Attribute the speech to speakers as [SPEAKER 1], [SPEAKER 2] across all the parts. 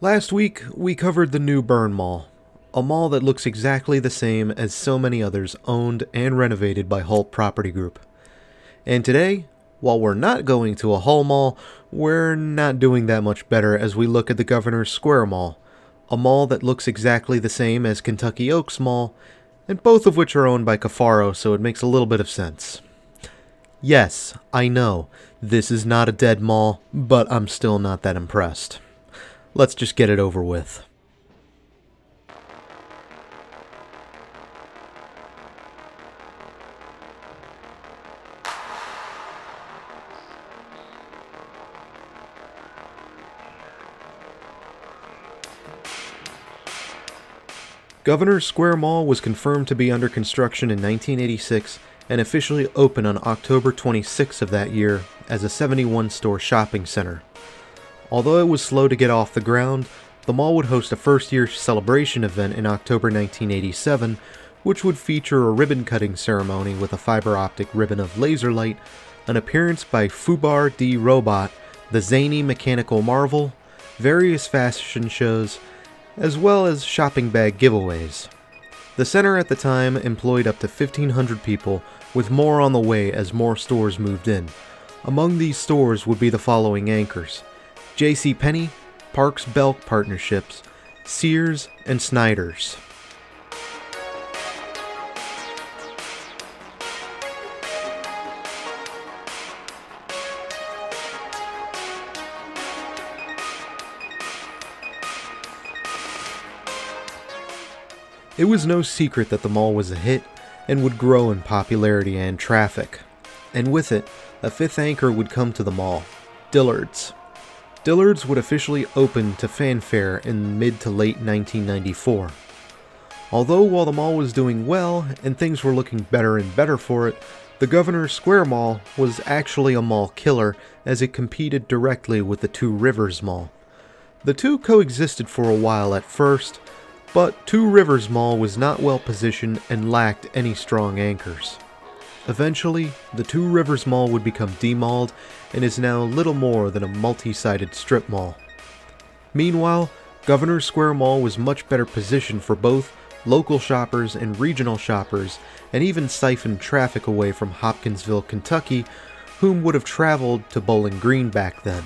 [SPEAKER 1] Last week, we covered the new Burn Mall, a mall that looks exactly the same as so many others owned and renovated by Hull Property Group. And today, while we're not going to a Hull Mall, we're not doing that much better as we look at the Governor's Square Mall, a mall that looks exactly the same as Kentucky Oaks Mall, and both of which are owned by Cafaro, so it makes a little bit of sense. Yes, I know, this is not a dead mall, but I'm still not that impressed. Let's just get it over with. Governor Square Mall was confirmed to be under construction in 1986 and officially opened on October 26 of that year as a 71 store shopping center. Although it was slow to get off the ground, the mall would host a first year celebration event in October 1987, which would feature a ribbon cutting ceremony with a fiber optic ribbon of laser light, an appearance by Fubar D Robot, the zany mechanical marvel, various fashion shows, as well as shopping bag giveaways. The center at the time employed up to 1,500 people, with more on the way as more stores moved in. Among these stores would be the following anchors J.C. Penney, Parks Belk Partnerships, Sears, and Snyder's. It was no secret that the mall was a hit and would grow in popularity and traffic. And with it, a fifth anchor would come to the mall Dillard's. Dillard's would officially open to fanfare in mid to late 1994. Although while the mall was doing well and things were looking better and better for it, the Governor's Square Mall was actually a mall killer as it competed directly with the Two Rivers Mall. The two coexisted for a while at first, but Two Rivers Mall was not well positioned and lacked any strong anchors. Eventually, the Two Rivers Mall would become demalled and is now little more than a multi sided strip mall. Meanwhile, Governor Square Mall was much better positioned for both local shoppers and regional shoppers, and even siphoned traffic away from Hopkinsville, Kentucky, whom would have traveled to Bowling Green back then.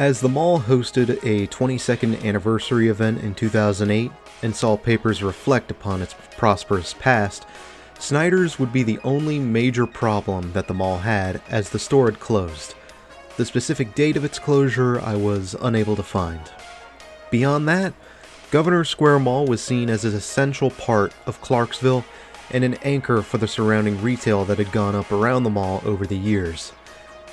[SPEAKER 1] As the mall hosted a 22nd anniversary event in 2008 and saw papers reflect upon its prosperous past, Snyder's would be the only major problem that the mall had as the store had closed. The specific date of its closure I was unable to find. Beyond that, Governor Square Mall was seen as an essential part of Clarksville and an anchor for the surrounding retail that had gone up around the mall over the years.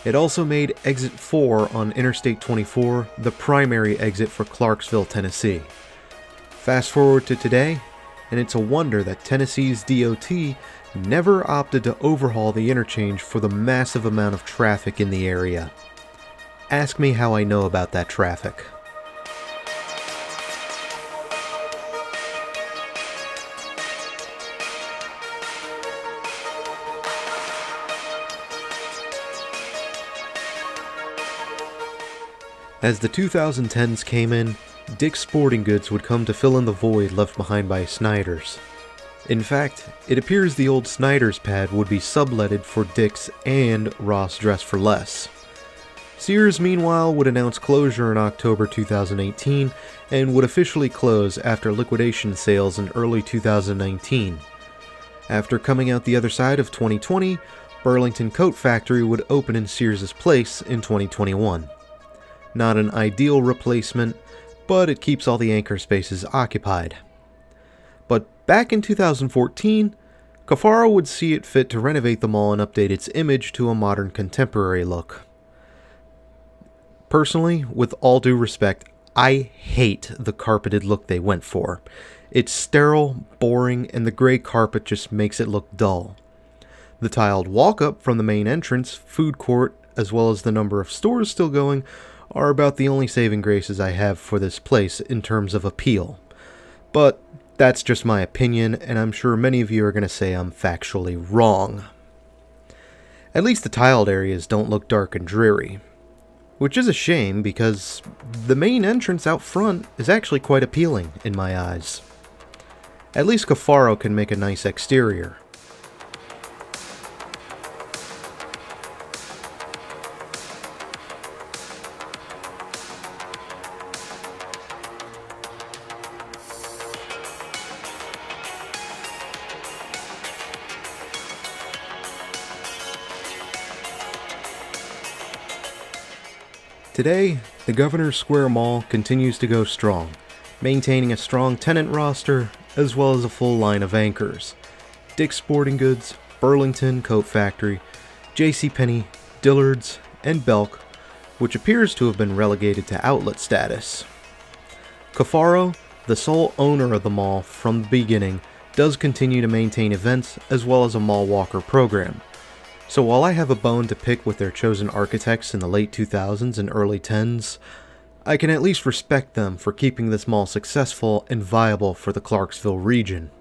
[SPEAKER 1] It also made Exit 4 on Interstate 24 the primary exit for Clarksville, Tennessee. Fast forward to today, and it's a wonder that Tennessee's DOT never opted to overhaul the interchange for the massive amount of traffic in the area. Ask me how I know about that traffic. As the 2010s came in, Dick's Sporting Goods would come to fill in the void left behind by Snyder's. In fact, it appears the old Snyder's pad would be subletted for Dick's and Ross Dress for Less. Sears, meanwhile, would announce closure in October 2018 and would officially close after liquidation sales in early 2019. After coming out the other side of 2020, Burlington Coat Factory would open in Sears' place in 2021. Not an ideal replacement, but it keeps all the anchor spaces occupied. But back in 2014, Cafaro would see it fit to renovate the mall and update its image to a modern contemporary look. Personally, with all due respect, I hate the carpeted look they went for. It's sterile, boring, and the gray carpet just makes it look dull. The tiled walk up from the main entrance, food court, as well as the number of stores still going are about the only saving graces I have for this place in terms of appeal. But that's just my opinion, and I'm sure many of you are going to say I'm factually wrong. At least the tiled areas don't look dark and dreary. Which is a shame because the main entrance out front is actually quite appealing in my eyes. At least Cafaro can make a nice exterior. Today, the Governor's Square Mall continues to go strong, maintaining a strong tenant roster as well as a full line of anchors. Dick's Sporting Goods, Burlington Coat Factory, JCPenney, Dillard's, and Belk, which appears to have been relegated to outlet status. Cafaro, the sole owner of the mall from the beginning, does continue to maintain events as well as a mall walker program, so while I have a bone to pick with their chosen architects in the late 2000s and early 10s, I can at least respect them for keeping this mall successful and viable for the Clarksville region.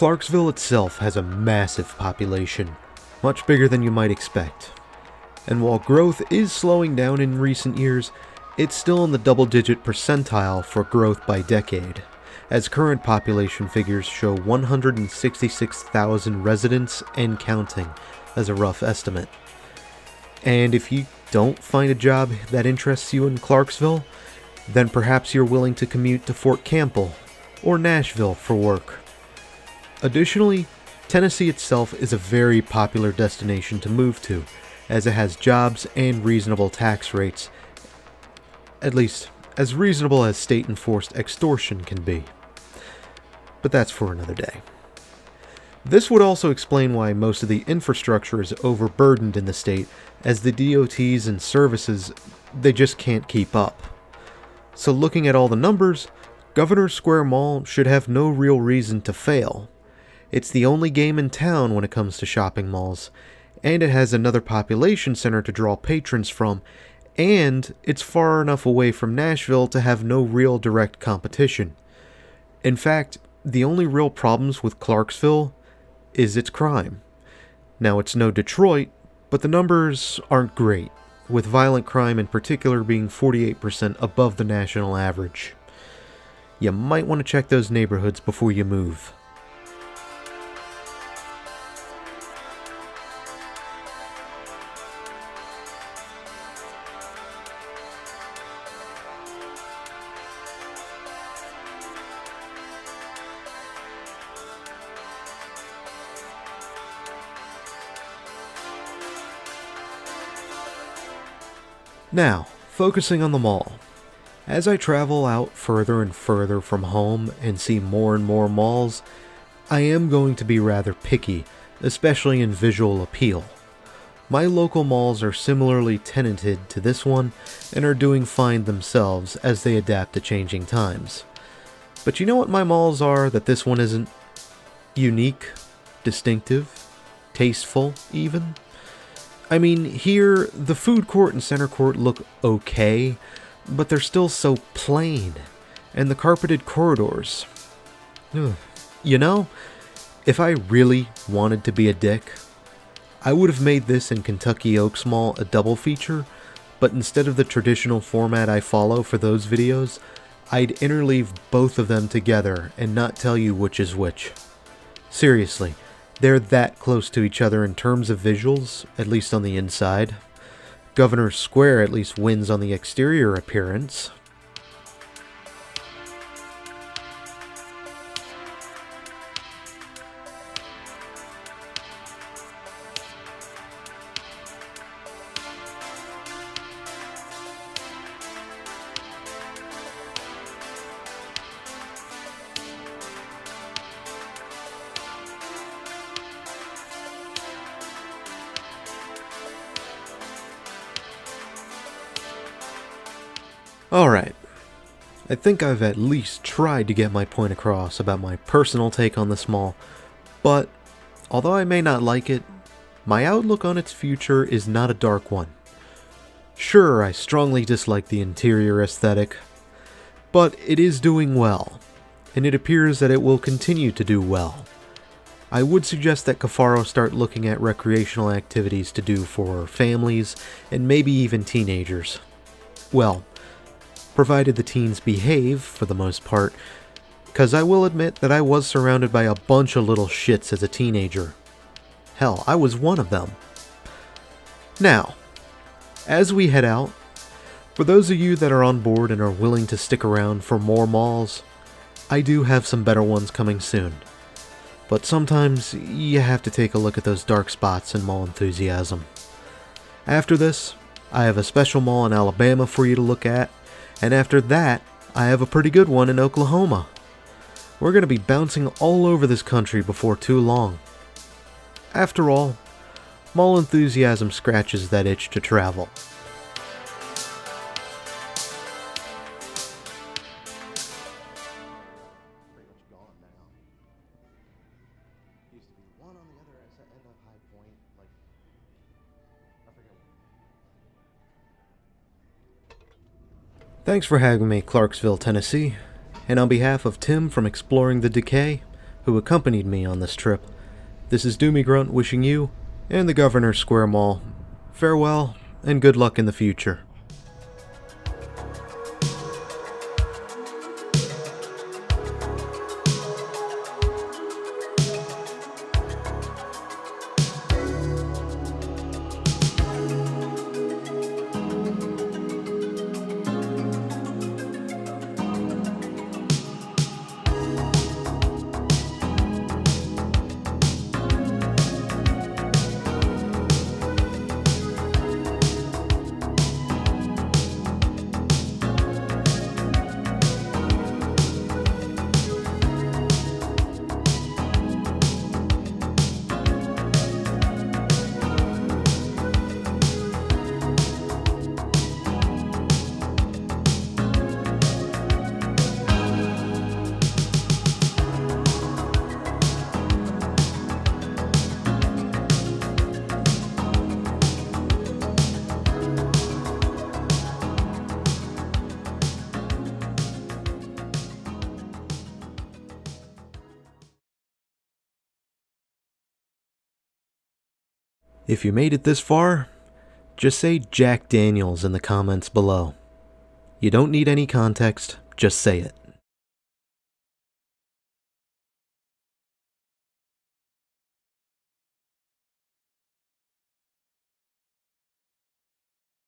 [SPEAKER 1] Clarksville itself has a massive population, much bigger than you might expect. And while growth is slowing down in recent years, it's still in the double digit percentile for growth by decade, as current population figures show 166,000 residents and counting as a rough estimate. And if you don't find a job that interests you in Clarksville, then perhaps you're willing to commute to Fort Campbell or Nashville for work. Additionally, Tennessee itself is a very popular destination to move to, as it has jobs and reasonable tax rates, at least as reasonable as state enforced extortion can be. But that's for another day. This would also explain why most of the infrastructure is overburdened in the state, as the DOTs and services, they just can't keep up. So looking at all the numbers, Governor Square Mall should have no real reason to fail. It's the only game in town when it comes to shopping malls, and it has another population center to draw patrons from, and it's far enough away from Nashville to have no real direct competition. In fact, the only real problems with Clarksville is its crime. Now, it's no Detroit, but the numbers aren't great, with violent crime in particular being 48% above the national average. You might want to check those neighborhoods before you move. Now, focusing on the mall. As I travel out further and further from home and see more and more malls, I am going to be rather picky, especially in visual appeal. My local malls are similarly tenanted to this one and are doing fine themselves as they adapt to changing times. But you know what my malls are that this one isn't? Unique, distinctive, tasteful, even? I mean, here, the food court and center court look okay, but they're still so plain. And the carpeted corridors. Ugh. You know, if I really wanted to be a dick, I would have made this in Kentucky Oaks Mall a double feature, but instead of the traditional format I follow for those videos, I'd interleave both of them together and not tell you which is which. Seriously, they're that close to each other in terms of visuals, at least on the inside. Governor Square at least wins on the exterior appearance. Alright. I think I've at least tried to get my point across about my personal take on this mall, but although I may not like it, my outlook on its future is not a dark one. Sure, I strongly dislike the interior aesthetic, but it is doing well, and it appears that it will continue to do well. I would suggest that Cafaro start looking at recreational activities to do for families and maybe even teenagers. Well, provided the teens behave, for the most part, because I will admit that I was surrounded by a bunch of little shits as a teenager. Hell, I was one of them. Now, as we head out, for those of you that are on board and are willing to stick around for more malls, I do have some better ones coming soon. But sometimes you have to take a look at those dark spots in mall enthusiasm. After this, I have a special mall in Alabama for you to look at, and after that, I have a pretty good one in Oklahoma. We're going to be bouncing all over this country before too long. After all, mall enthusiasm scratches that itch to travel. Thanks for having me, Clarksville, Tennessee. And on behalf of Tim from Exploring the Decay, who accompanied me on this trip, this is Doomie Grunt wishing you and the Governor Square Mall farewell and good luck in the future. If you made it this far, just say Jack Daniels in the comments below. You don't need any context, just say it.